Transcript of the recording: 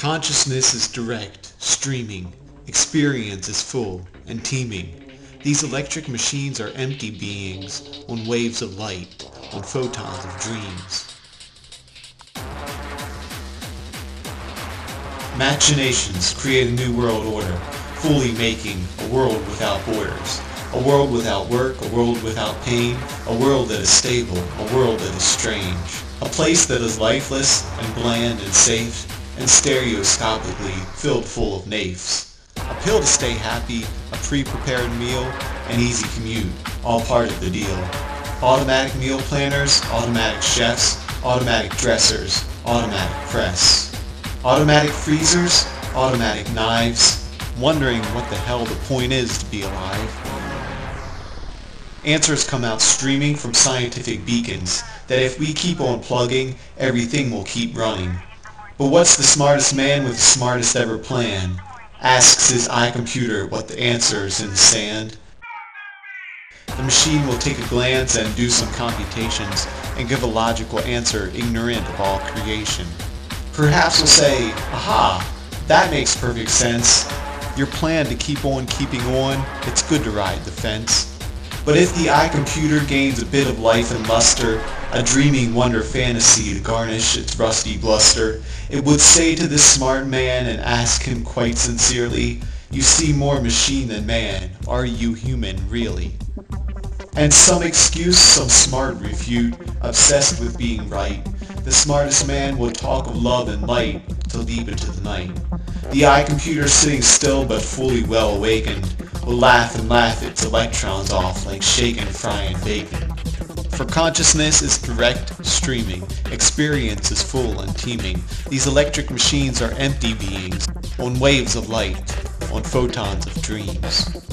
Consciousness is direct, streaming. Experience is full and teeming. These electric machines are empty beings on waves of light, on photons of dreams. Machinations create a new world order, fully making a world without borders. A world without work, a world without pain, a world that is stable, a world that is strange. A place that is lifeless and bland and safe and stereoscopically filled full of naifs. A pill to stay happy, a pre-prepared meal, an easy commute, all part of the deal. Automatic meal planners, automatic chefs, automatic dressers, automatic press. Automatic freezers, automatic knives, wondering what the hell the point is to be alive. Answers come out streaming from scientific beacons that if we keep on plugging, everything will keep running. But what's the smartest man with the smartest ever plan? Asks his iComputer what the answer's in the sand. The machine will take a glance and do some computations and give a logical answer ignorant of all creation. Perhaps we'll say, aha, that makes perfect sense. Your plan to keep on keeping on, it's good to ride the fence. But if the iComputer gains a bit of life and luster, a dreaming wonder fantasy to garnish its rusty bluster, it would say to this smart man and ask him quite sincerely, you see more machine than man, are you human really? And some excuse, some smart refute, obsessed with being right, the smartest man would talk of love and light till deep into the night. The iComputer sitting still but fully well awakened will laugh and laugh its electrons off like shaken frying bacon. For consciousness is direct, streaming. Experience is full and teeming. These electric machines are empty beings, on waves of light, on photons of dreams.